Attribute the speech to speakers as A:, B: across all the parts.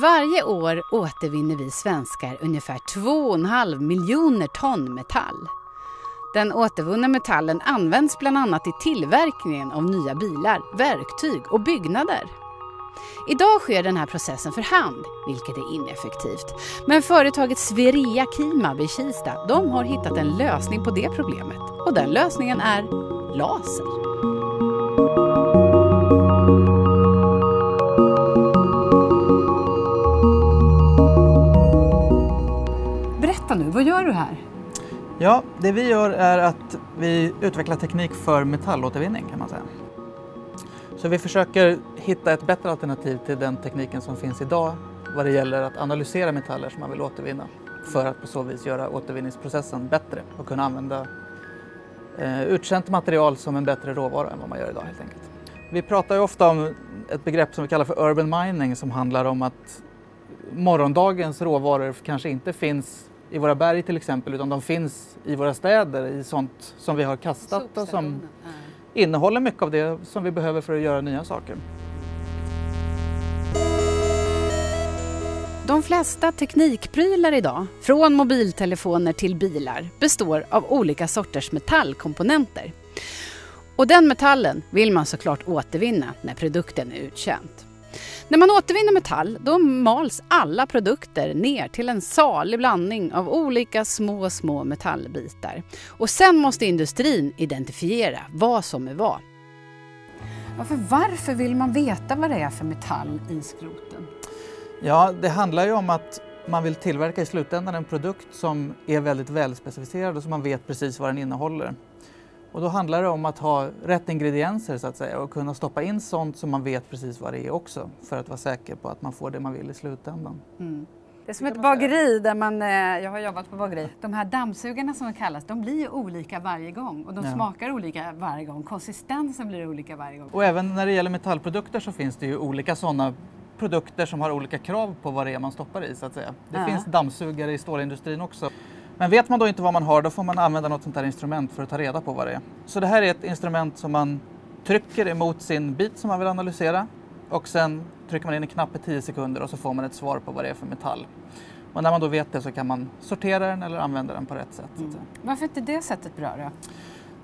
A: Varje år återvinner vi svenskar ungefär 2,5 miljoner ton metall. Den återvunna metallen används bland annat i tillverkningen av nya bilar, verktyg och byggnader. Idag sker den här processen för hand, vilket är ineffektivt. Men företaget Sveria Kimab i Kista de har hittat en lösning på det problemet. Och den lösningen är laser. Berätta nu, vad gör du här?
B: Ja, det vi gör är att vi utvecklar teknik för metallåtervinning kan man säga. Så vi försöker hitta ett bättre alternativ till den tekniken som finns idag vad det gäller att analysera metaller som man vill återvinna för att på så vis göra återvinningsprocessen bättre och kunna använda eh, uttjänt material som en bättre råvara än vad man gör idag helt enkelt. Vi pratar ju ofta om ett begrepp som vi kallar för urban mining som handlar om att morgondagens råvaror kanske inte finns i våra berg till exempel utan de finns i våra städer i sånt som vi har kastat och som innehåller mycket av det som vi behöver för att göra nya saker.
A: De flesta teknikprylar idag, från mobiltelefoner till bilar, består av olika sorters metallkomponenter. Och den metallen vill man såklart återvinna när produkten är uttjänt. När man återvinner metall då mals alla produkter ner till en salig blandning av olika små, små metallbitar. Och sen måste industrin identifiera vad som är vad. Ja, för varför vill man veta vad det är för metall i skroten?
B: Ja, det handlar ju om att man vill tillverka i slutändan en produkt som är väldigt välspecificerad och som man vet precis vad den innehåller. Och då handlar det om att ha rätt ingredienser så att säga och kunna stoppa in sånt som man vet precis vad det är också för att vara säker på att man får det man vill i slutändan. Mm.
A: Det är som ett bageri där man, eh, jag har jobbat på bageri, de här dammsugarna som de kallas, de blir ju olika varje gång och de ja. smakar olika varje gång. Konsistensen blir olika varje gång.
B: Och även när det gäller metallprodukter så finns det ju olika sådana produkter som har olika krav på vad det är man stoppar i så att säga. Det ja. finns dammsugare i stålindustrin också. Men vet man då inte vad man har då får man använda något sånt här instrument för att ta reda på vad det är. Så det här är ett instrument som man trycker emot sin bit som man vill analysera och sen trycker man in en knapp i 10 sekunder och så får man ett svar på vad det är för metall. Och när man då vet det så kan man sortera den eller använda den på rätt sätt. Mm.
A: Varför är inte det sättet bra då?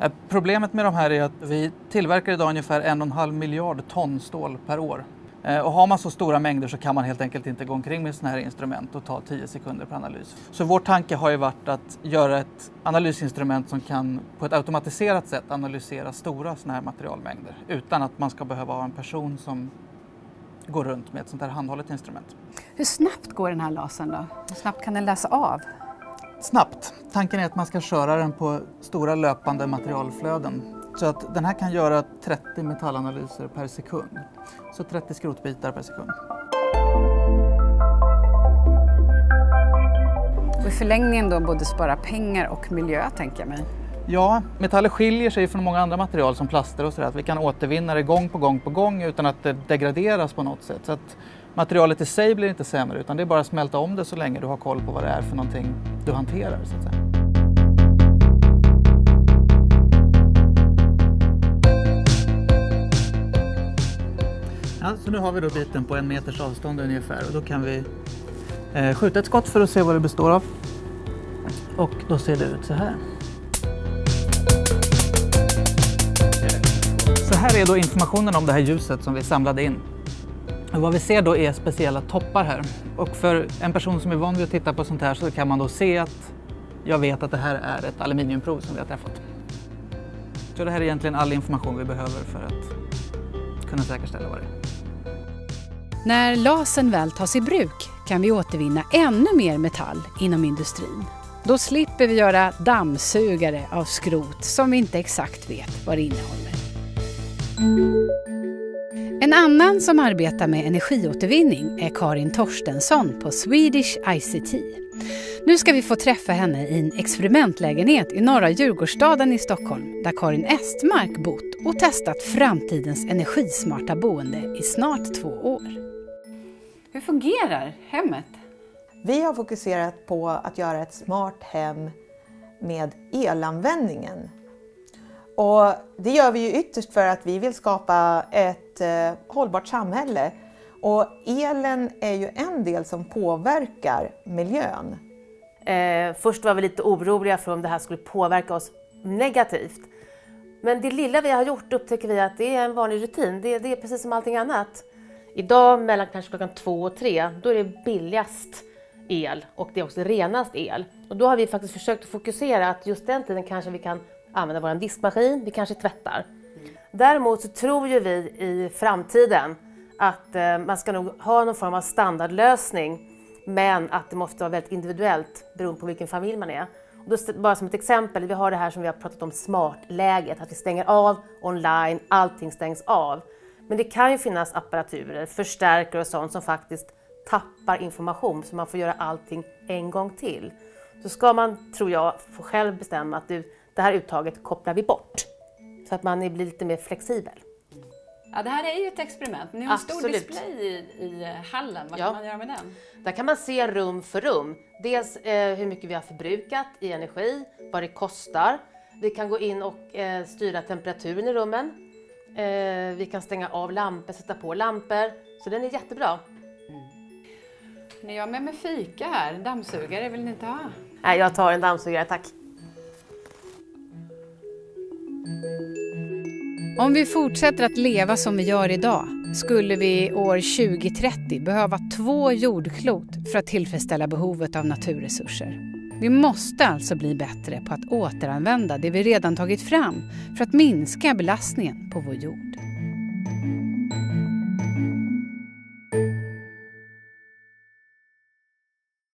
B: Eh, problemet med de här är att vi tillverkar idag ungefär en och en halv miljard ton stål per år. Eh, och har man så stora mängder så kan man helt enkelt inte gå omkring med sådana här instrument och ta 10 sekunder på analys. Så vår tanke har ju varit att göra ett analysinstrument som kan på ett automatiserat sätt analysera stora sådana här materialmängder utan att man ska behöva ha en person som går runt med ett sånt här handhållet instrument.
A: Hur snabbt går den här lasern då? Hur snabbt kan den läsa av?
B: Snabbt. Tanken är att man ska köra den på stora löpande materialflöden så att den här kan göra 30 metallanalyser per sekund. Så 30 skrotbitar per sekund.
A: Och i förlängningen då både spara pengar och miljö tänker jag mig.
B: Ja, metaller skiljer sig från många andra material som plaster och sådär. Vi kan återvinna det gång på gång på gång utan att det degraderas på något sätt. Så att materialet i sig blir inte sämre utan det är bara att smälta om det så länge du har koll på vad det är för någonting du hanterar. Så att säga. Ja, så nu har vi då biten på en meters avstånd ungefär och då kan vi eh, skjuta ett skott för att se vad det består av. Och då ser det ut så här. Så här är då informationen om det här ljuset som vi samlade in. Och vad vi ser då är speciella toppar här. Och för en person som är van vid att titta på sånt här så kan man då se att jag vet att det här är ett aluminiumprov som vi har träffat. Så det här är egentligen all information vi behöver för att kunna säkerställa vad det är.
A: När lasern väl tas i bruk kan vi återvinna ännu mer metall inom industrin. Då slipper vi göra dammsugare av skrot som vi inte exakt vet vad det innehåller. En annan som arbetar med energiåtervinning är Karin Torstensson på Swedish ICT. Nu ska vi få träffa henne i en experimentlägenhet i norra Djurgårdsstaden i Stockholm där Karin Estmark bott och testat framtidens energismarta boende i snart två år. Hur fungerar hemmet?
C: Vi har fokuserat på att göra ett smart hem med elanvändningen. Och det gör vi ju ytterst för att vi vill skapa ett eh, hållbart samhälle Och elen är ju en del som påverkar miljön.
D: Eh, först var vi lite oroliga för om det här skulle påverka oss negativt. Men det lilla vi har gjort upptäcker vi att det är en vanlig rutin. Det, det är precis som allting annat. Idag mellan kanske klockan två och tre, då är det billigast el och det är också renast el. Och då har vi faktiskt försökt att fokusera att just den tiden kanske vi kan använda vår diskmaskin, vi kanske tvättar. Däremot så tror ju vi i framtiden att eh, man ska nog ha någon form av standardlösning men att det måste vara väldigt individuellt beroende på vilken familj man är. Och då, bara som ett exempel, vi har det här som vi har pratat om smartläget, att vi stänger av online, allting stängs av. Men det kan ju finnas apparaturer, förstärkare och sånt som faktiskt tappar information så man får göra allting en gång till. Så ska man, tror jag, få själv bestämma att du, det här uttaget kopplar vi bort. Så att man blir lite mer flexibel.
A: Ja, det här är ju ett experiment. Ni har en stor display i, i hallen. Vad ja. kan man göra med den?
D: Där kan man se rum för rum. Dels eh, hur mycket vi har förbrukat i energi, vad det kostar. Vi kan gå in och eh, styra temperaturen i rummen. Eh, vi kan stänga av lampor, sätta på lampor. Så den är jättebra.
A: Mm. Jag har med mig fika här. Dammsugare, vill ni inte ha?
D: Nej, jag tar en dammsugare, tack.
A: Om vi fortsätter att leva som vi gör idag skulle vi år 2030 behöva två jordklot för att tillfredsställa behovet av naturresurser. Vi måste alltså bli bättre på att återanvända det vi redan tagit fram för att minska belastningen på vår jord.